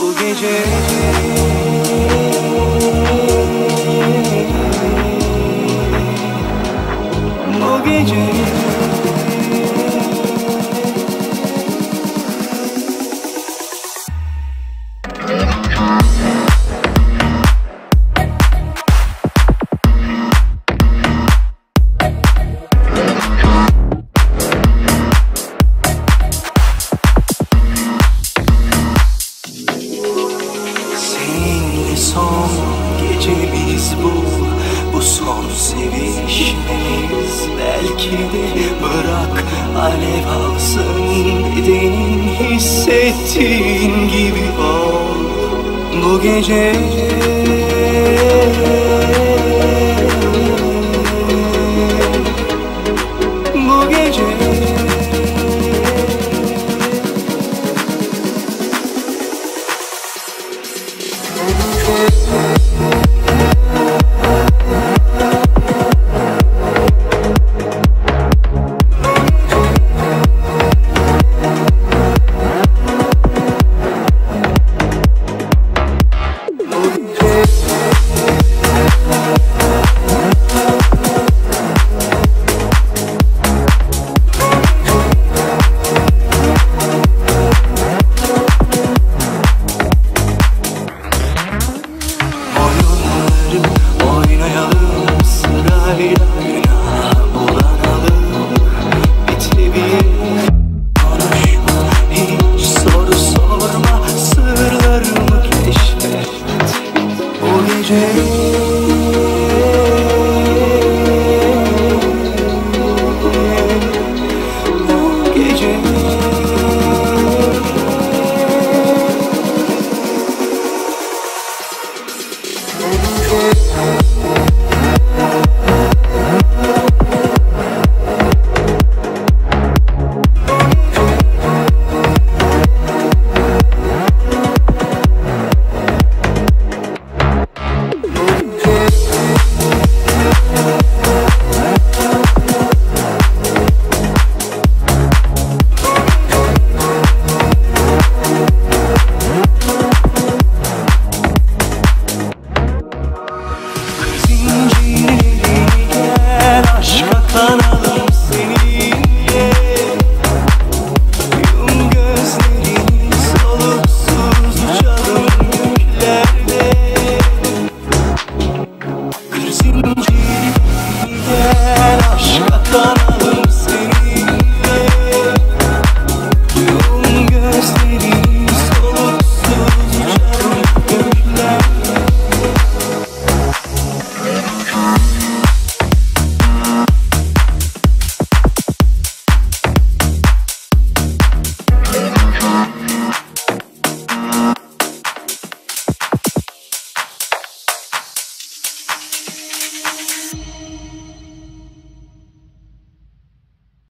Bu gece Bu gece son sevişmemiz Belki de bırak alev alsın. Bedenin hissettiğin gibi ol. Bu gece Oynayalım sırayla.